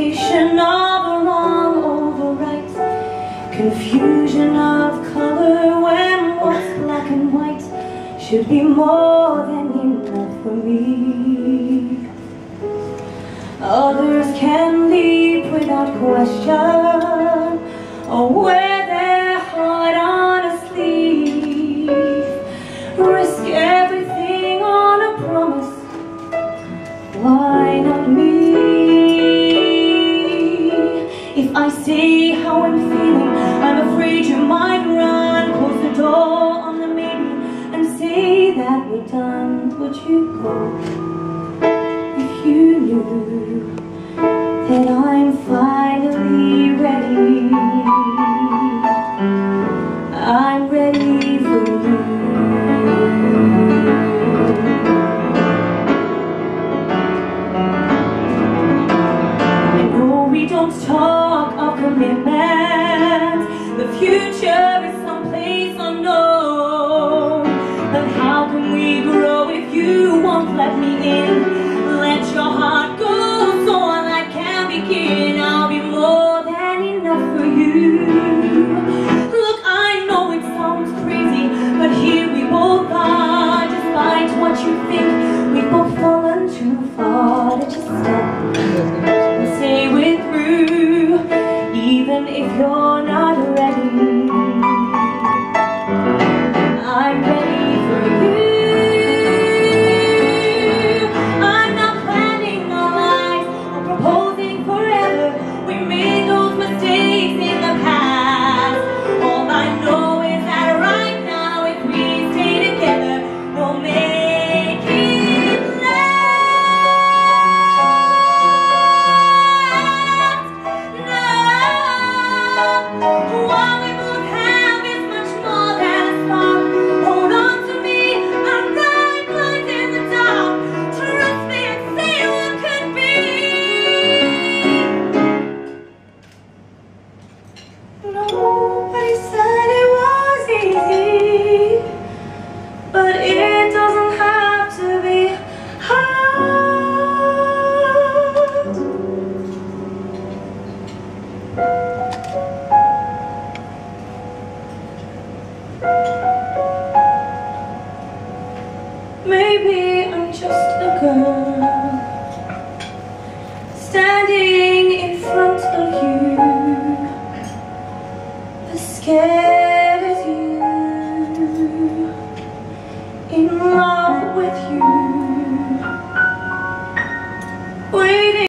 Clarification of wrong over right. Confusion of color when what's black and white Should be more than enough for me. Others can leap without question Or wear their heart on a sleeve. Risk everything on a promise. Why not me? If I say how I'm feeling, I'm afraid you might run. Close the door on the maybe and say that we're done. Would you go if you knew that I'm finally ready? I'm ready for you. Don't talk future is someplace unknown. But how can we grow if you won't let me in? Let your heart go so I can begin. I'll be more than enough for you. Look, I know it sounds crazy, but here we both are. Despite what you think, we've both fallen too far to just stop and say we're through, even if you're not Maybe I'm just a girl